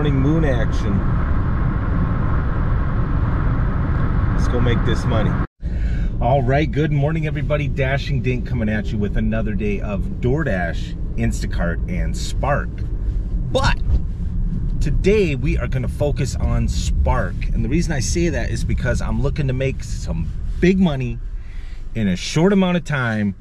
morning moon action. Let's go make this money. All right, good morning everybody. Dashing Dink coming at you with another day of DoorDash, Instacart, and Spark. But today we are gonna focus on Spark. And the reason I say that is because I'm looking to make some big money in a short amount of time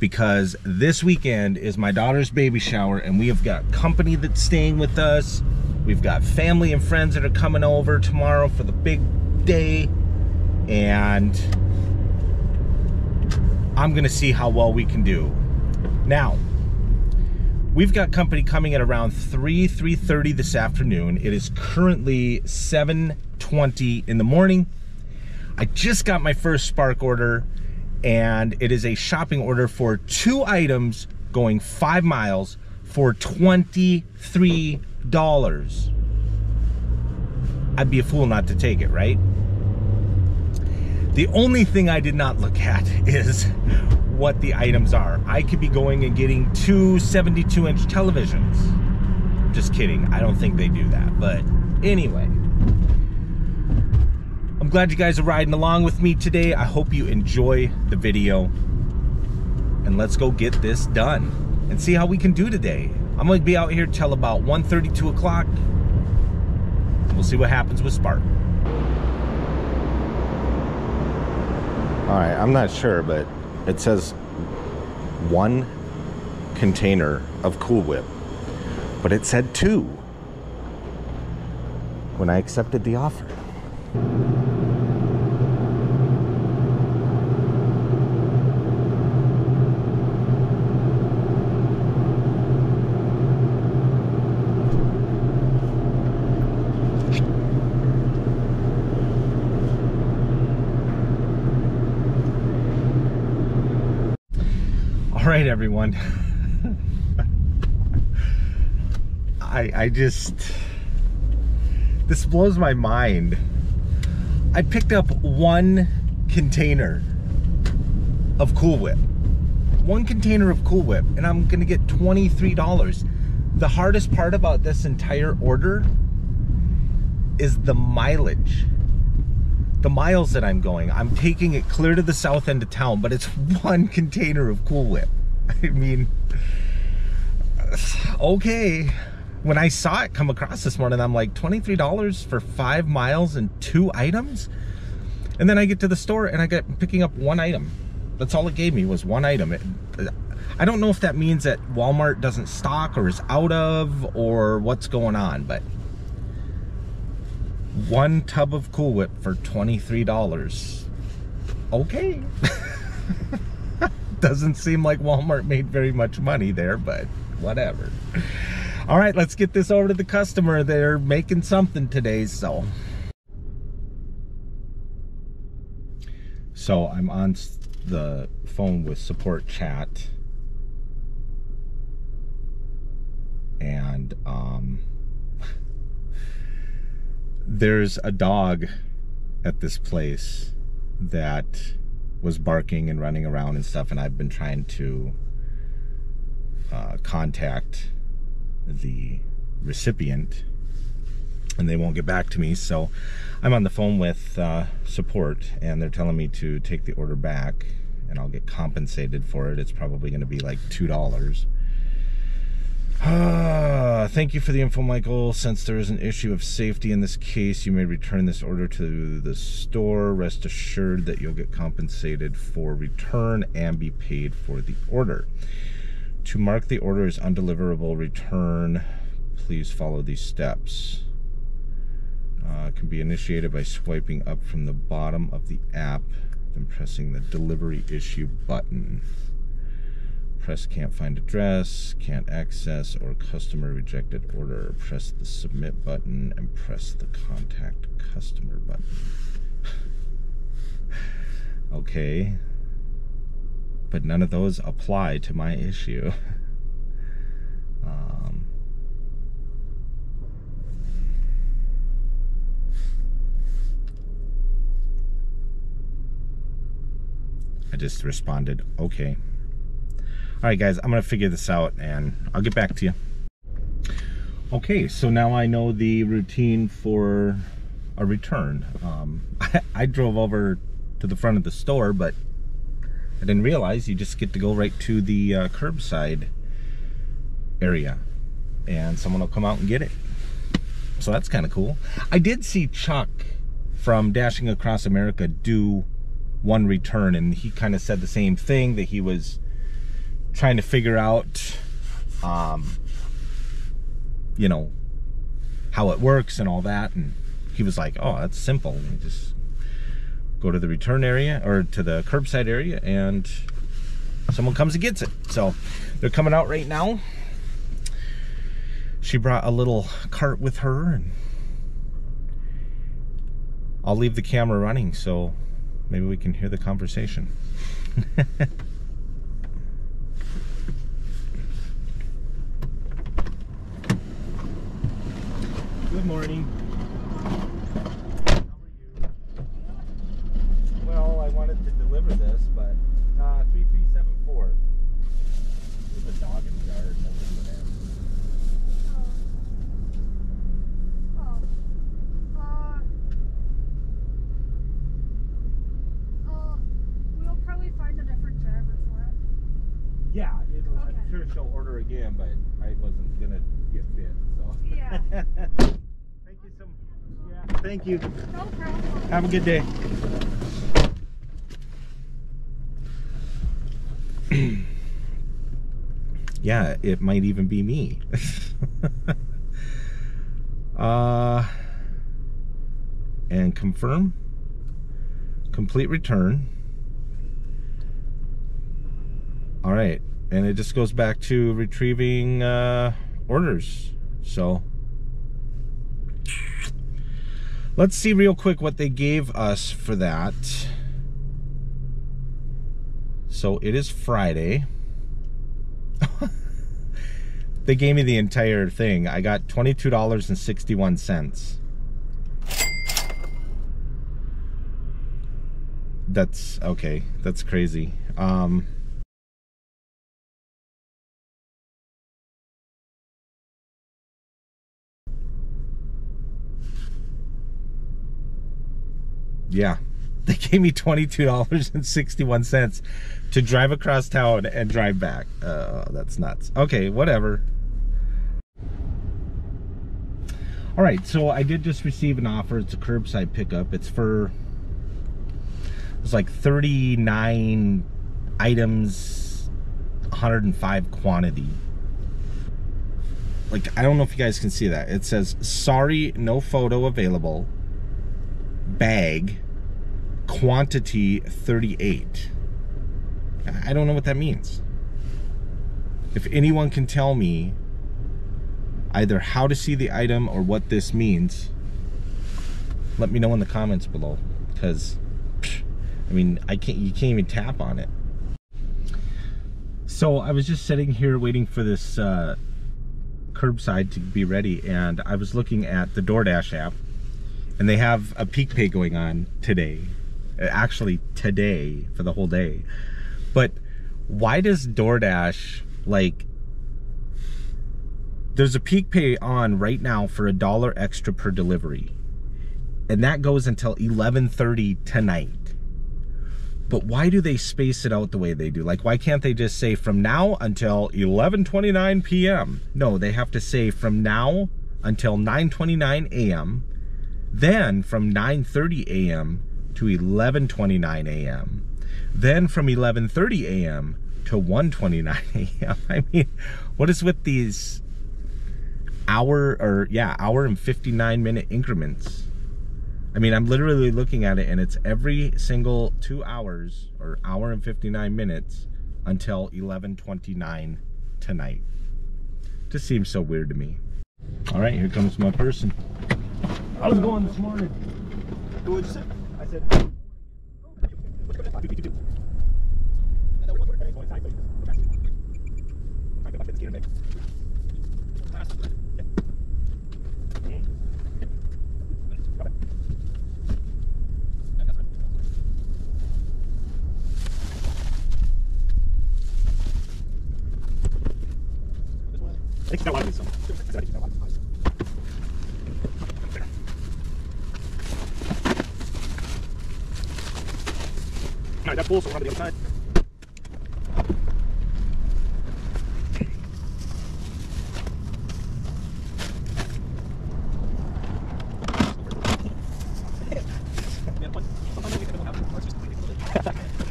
because this weekend is my daughter's baby shower and we have got company that's staying with us. We've got family and friends that are coming over tomorrow for the big day. And I'm gonna see how well we can do. Now, we've got company coming at around 3, 3.30 this afternoon. It is currently 7.20 in the morning. I just got my first Spark order and it is a shopping order for two items going five miles for $23. I'd be a fool not to take it, right? The only thing I did not look at is what the items are. I could be going and getting two 72 inch televisions. Just kidding, I don't think they do that, but anyway. I'm glad you guys are riding along with me today. I hope you enjoy the video. And let's go get this done and see how we can do today. I'm gonna be out here till about 1.32 o'clock. We'll see what happens with Spark. All right, I'm not sure, but it says one container of Cool Whip, but it said two when I accepted the offer. All right, everyone. I I just this blows my mind. I picked up one container of Cool Whip. One container of Cool Whip, and I'm gonna get $23. The hardest part about this entire order is the mileage. The miles that I'm going. I'm taking it clear to the south end of town, but it's one container of Cool Whip. I mean, okay when I saw it come across this morning, I'm like, $23 for five miles and two items? And then I get to the store and I get picking up one item. That's all it gave me was one item. It, I don't know if that means that Walmart doesn't stock or is out of or what's going on, but one tub of Cool Whip for $23. Okay. doesn't seem like Walmart made very much money there, but whatever. All right, let's get this over to the customer. They're making something today, so. So I'm on the phone with support chat. And um, there's a dog at this place that was barking and running around and stuff. And I've been trying to uh, contact the recipient and they won't get back to me so I'm on the phone with uh, support and they're telling me to take the order back and I'll get compensated for it it's probably going to be like two dollars uh, thank you for the info Michael since there is an issue of safety in this case you may return this order to the store rest assured that you'll get compensated for return and be paid for the order to mark the order as undeliverable return, please follow these steps. Uh, can be initiated by swiping up from the bottom of the app, then pressing the delivery issue button. Press can't find address, can't access, or customer rejected order. Press the submit button and press the contact customer button. okay, but none of those apply to my issue. um, I just responded, okay. All right, guys, I'm to figure this out and I'll get back to you. Okay, so now I know the routine for a return. Um, I, I drove over to the front of the store, but I didn't realize you just get to go right to the uh, curbside area and someone will come out and get it. So that's kind of cool. I did see Chuck from Dashing Across America do one return and he kind of said the same thing that he was trying to figure out um, you know how it works and all that and he was like oh that's simple. You just go to the return area or to the curbside area and someone comes and gets it. So they're coming out right now. She brought a little cart with her and I'll leave the camera running so maybe we can hear the conversation Good morning. How are you? Well, I wanted to deliver this, but uh, 3374. There's a dog in the yard. Nothing but it. Oh. Uh, uh, we'll probably find a different driver for it. Yeah, it'll, I'm sure she'll order again, but I wasn't gonna get fit, so. Yeah. Thank you so much. Yeah. Thank you. No. Have a good day. yeah, it might even be me. uh and confirm complete return. All right, and it just goes back to retrieving uh orders. So Let's see real quick what they gave us for that. So it is Friday. they gave me the entire thing. I got $22.61. That's okay. That's crazy. Um Yeah. They gave me $22.61 to drive across town and drive back. Uh, that's nuts. Okay, whatever. All right, so I did just receive an offer. It's a curbside pickup. It's for it's like 39 items, 105 quantity. Like I don't know if you guys can see that. It says sorry, no photo available bag quantity 38 i don't know what that means. If anyone can tell me either how to see the item or what this means let me know in the comments below because i mean i can't you can't even tap on it. So i was just sitting here waiting for this uh curbside to be ready and i was looking at the doordash app and they have a peak pay going on today actually today for the whole day but why does DoorDash like there's a peak pay on right now for a dollar extra per delivery and that goes until 11:30 tonight but why do they space it out the way they do like why can't they just say from now until 11:29 p.m. no they have to say from now until 9:29 a.m. then from 9:30 a.m. to 11:29 a.m. Then from 11:30 a.m. to 1:29 a.m. I mean, what is with these hour or yeah, hour and 59 minute increments? I mean, I'm literally looking at it and it's every single 2 hours or hour and 59 minutes until 11:29 tonight. Just seems so weird to me. All right, here comes my person. I was going this morning. What said, I think got one of these. I think you got one of these. Alright, that's full, so we're on to the other side.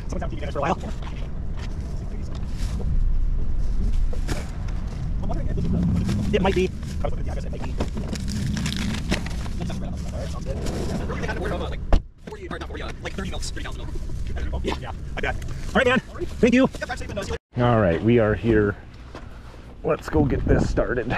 Sometimes you can for a while. I'm wondering if this is the- It might be. I was looking at the address, it might be. Alright, sounds good. Yeah, yeah, I bet. All right, man. Thank you. All right, we are here. Let's go get this started.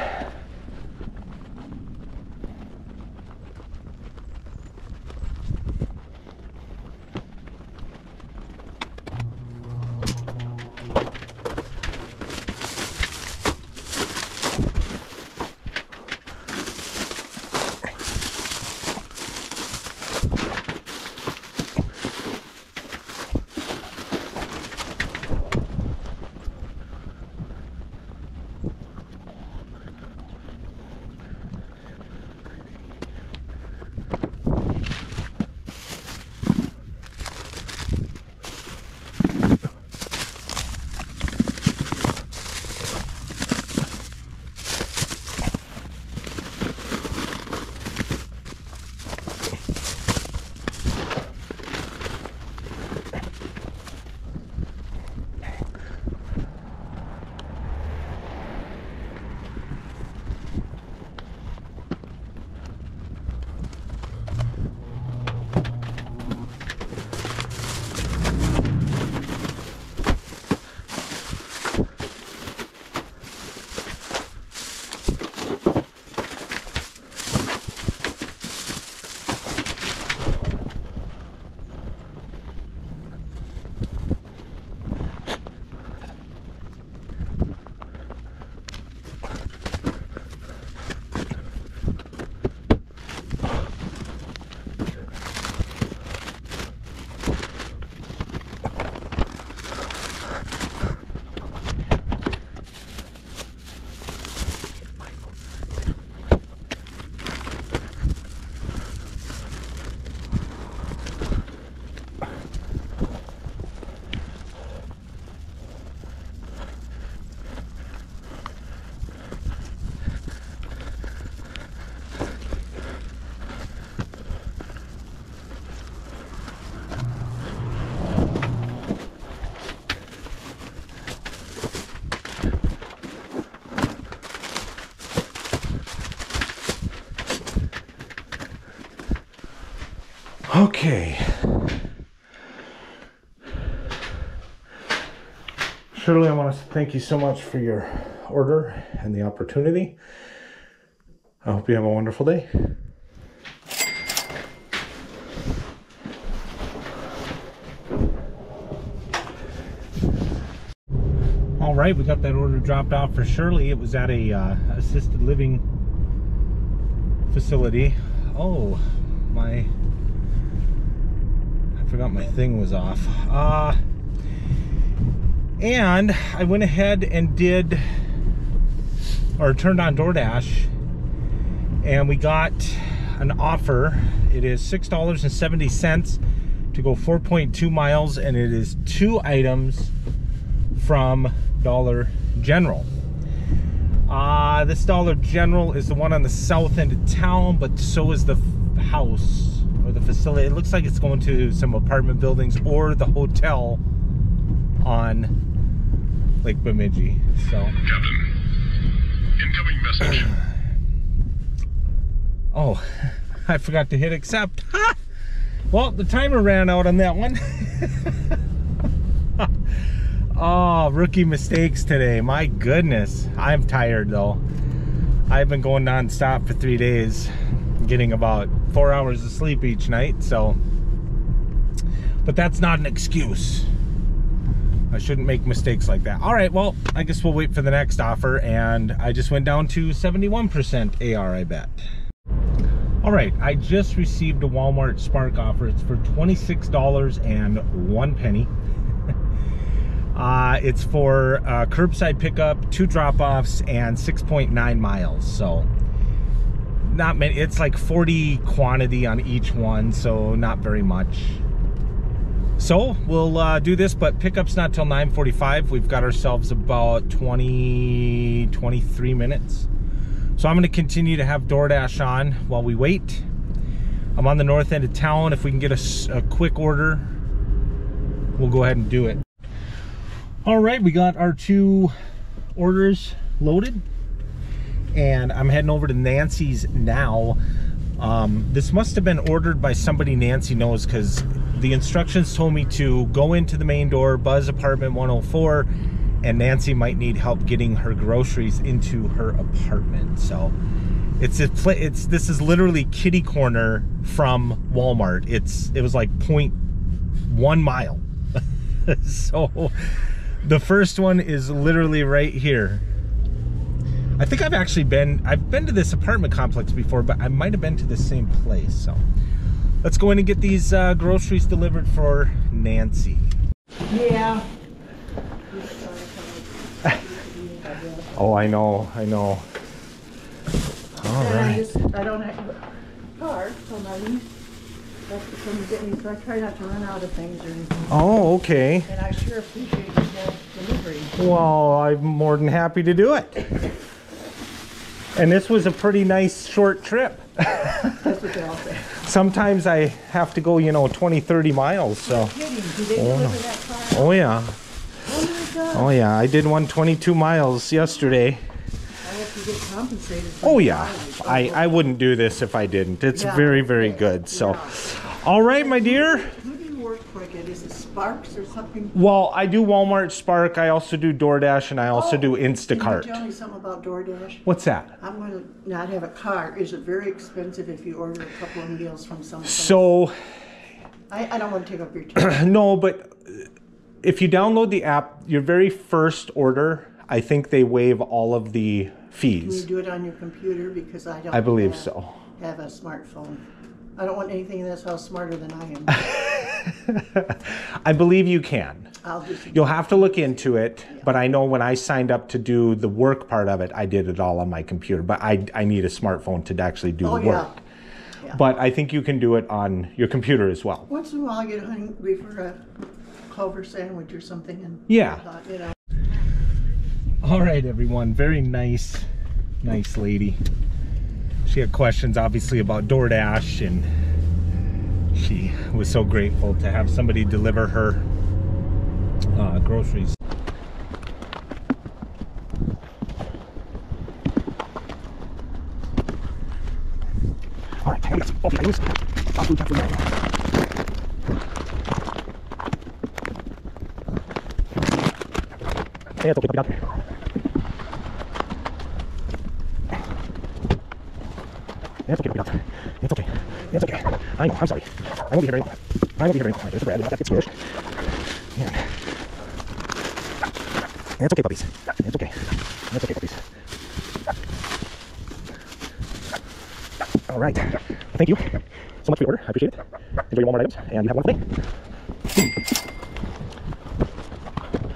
Okay. Shirley, I want to thank you so much for your order and the opportunity. I hope you have a wonderful day. All right, we got that order dropped off for Shirley. It was at a uh, assisted living facility. Oh, my forgot my thing was off. Uh, and I went ahead and did, or turned on DoorDash, and we got an offer. It is $6.70 to go 4.2 miles, and it is two items from Dollar General. Uh, this Dollar General is the one on the south end of town, but so is the house or the facility. It looks like it's going to some apartment buildings or the hotel on Lake Bemidji. So, Captain, incoming message. oh, I forgot to hit accept. Well, the timer ran out on that one. oh, rookie mistakes today. My goodness. I'm tired though. I've been going non-stop for three days, getting about four hours of sleep each night, so but that's not an excuse. I shouldn't make mistakes like that. All right, well, I guess we'll wait for the next offer, and I just went down to 71% AR, I bet. All right, I just received a Walmart Spark offer. It's for $26 and one penny. uh, it's for uh, curbside pickup, two drop-offs, and 6.9 miles. So not many. It's like 40 quantity on each one, so not very much. So we'll uh, do this, but pickup's not till 9:45. We've got ourselves about 20, 23 minutes. So I'm going to continue to have DoorDash on while we wait. I'm on the north end of town. If we can get a quick order, we'll go ahead and do it. All right, we got our two orders loaded, and I'm heading over to Nancy's now. Um, this must have been ordered by somebody Nancy knows because the instructions told me to go into the main door, buzz apartment 104, and Nancy might need help getting her groceries into her apartment. So it's a pla it's this is literally kitty corner from Walmart. It's it was like point one mile. so the first one is literally right here. I think I've actually been I've been to this apartment complex before, but I might have been to the same place. So let's go in and get these uh, groceries delivered for Nancy. Yeah. Oh, I know, I know. All And I just, I don't have a car, so my niece has to come get me, so I try not to run out of things or anything. Oh, okay. And I sure appreciate dad's delivery. Well, I'm more than happy to do it. And this was a pretty nice short trip. That's what they all say. Sometimes I have to go, you know, 20, 30 miles, so. Kidding, do they deliver that car? Oh, yeah. Oh my God, Oh, yeah. I did one 22 miles yesterday. I hope you get Oh, yeah. I, I wouldn't do this if I didn't. It's Yeah. very, very good. So, all right, my dear. Mm-hmm. Who do you work for again? Is it Sparks or something? Well, I do Walmart Spark. I also do DoorDash and I also Oh, do Can you Instacart. tell me something about DoorDash? What's that? I'm gonna not have a car. Is it very expensive if you order a couple of meals from someplace? So, I, I don't wanna take up your time. no, but uh, if you download the app, your very first order, I think they waive all of the fees. Can you do it on your computer? Because I don't. I believe have- so. Have a smartphone. I don't want anything in this house smarter than I am. I believe you can. I'll just. You'll have to look into it, but I know when I signed up to do the work part of it, I did it all on my computer. But I, I need a smartphone to actually do Oh, the yeah. work. But I think you can do it on your computer as well. Once in a while, I get hungry for a clover sandwich or something, and Yeah. Thought, you know, All right, everyone. Very nice, nice lady. She had questions, obviously, about DoorDash, and she was so grateful to have somebody deliver her uh, groceries. It's okay. It's okay. It's okay. I know, I'm sorry. Won't be here very long. I won't be here very long. There's Brad. You'll have get squished. Yeah. It's okay, puppies. It's okay. It's okay, puppies. All right. Thank you so much for your order. I appreciate it. Enjoy your Walmart items, and you have a wonderful day.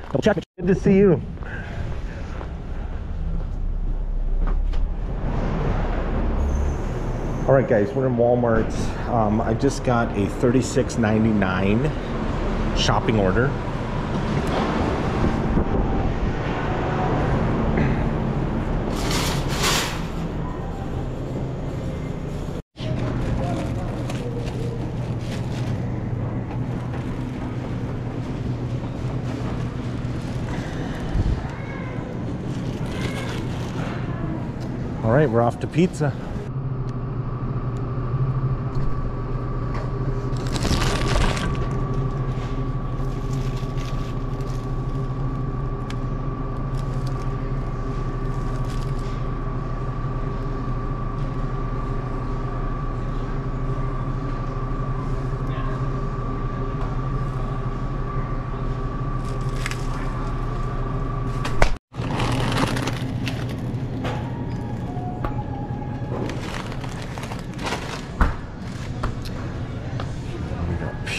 Double check. Good to see you. All right, guys, we're in Walmart. Um, I just got a $36.99 shopping order. All right, we're off to pizza.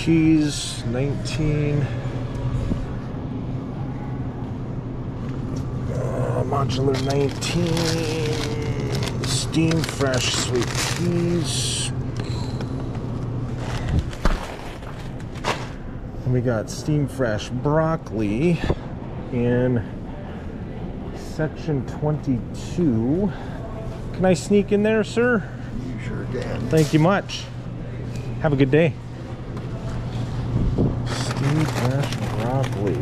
Peas, 19. Uh, modular 19. Steam fresh sweet peas. And we got steam fresh broccoli in section 22. Can I sneak in there, sir? You sure can. Thank you much. Have a good day. Fresh broccoli.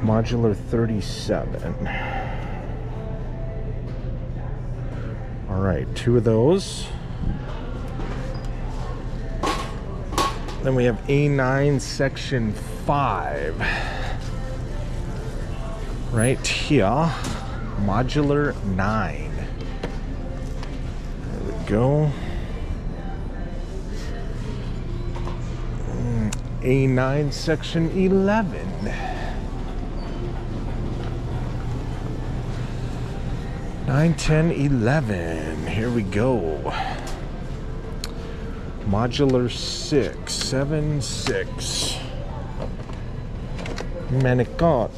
Modular 37. All right, two of those. Then we have A9 section 5 right here modular 9 there we go. Mm, a9 section 11 9 10 11 here we go. Modular 6 7 6 manicot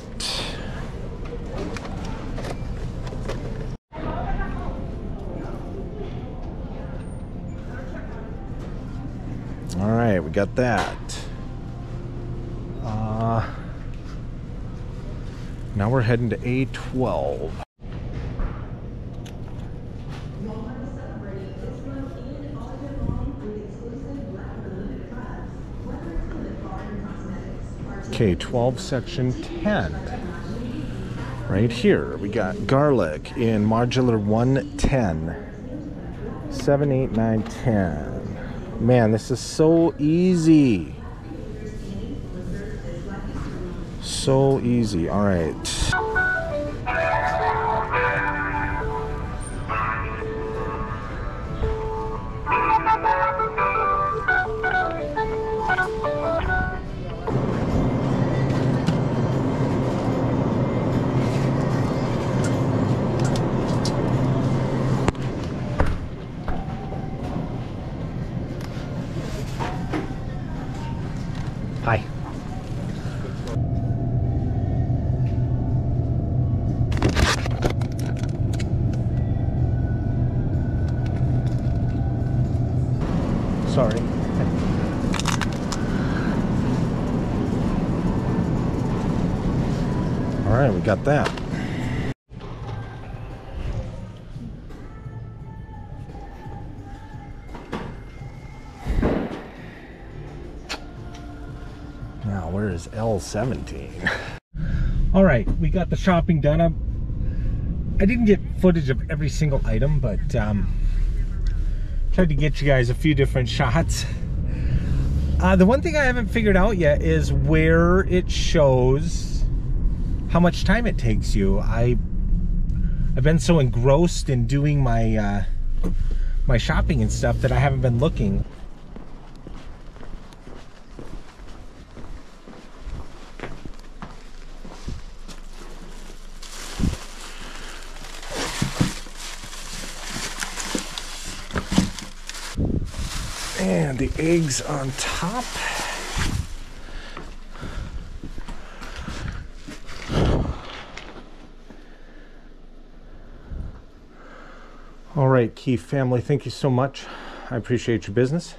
All right, we got that. Uh, now we're heading to A12. Okay, 12 section 10. Right here, we got garlic in modular 110. 7, 8, 9, 10. Man, this is so easy. So easy. All right. Sorry. All right, we got that. Now, where is L17? All right, we got the shopping done. I, I didn't get footage of every single item, but um, tried to get you guys a few different shots. Uh, the one thing I haven't figured out yet is where it shows how much time it takes you. I I've been so engrossed in doing my uh, my shopping and stuff that I haven't been looking. And the eggs on top. All right, Keith family, thank you so much. I appreciate your business.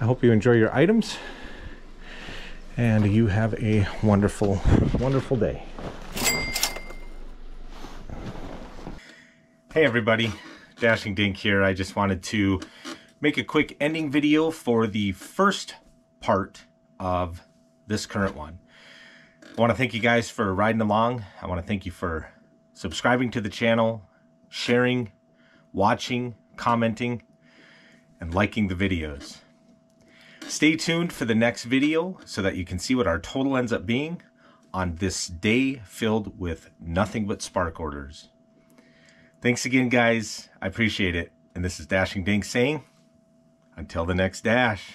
I hope you enjoy your items and you have a wonderful, wonderful day. Hey everybody, Dashing Dink here. I just wanted to make a quick ending video for the first part of this current one. I want to thank you guys for riding along. I want to thank you for subscribing to the channel, sharing, watching, commenting, and liking the videos. Stay tuned for the next video so that you can see what our total ends up being on this day filled with nothing but spark orders. Thanks again, guys. I appreciate it. And this is Dashing Dink saying, until the next dash.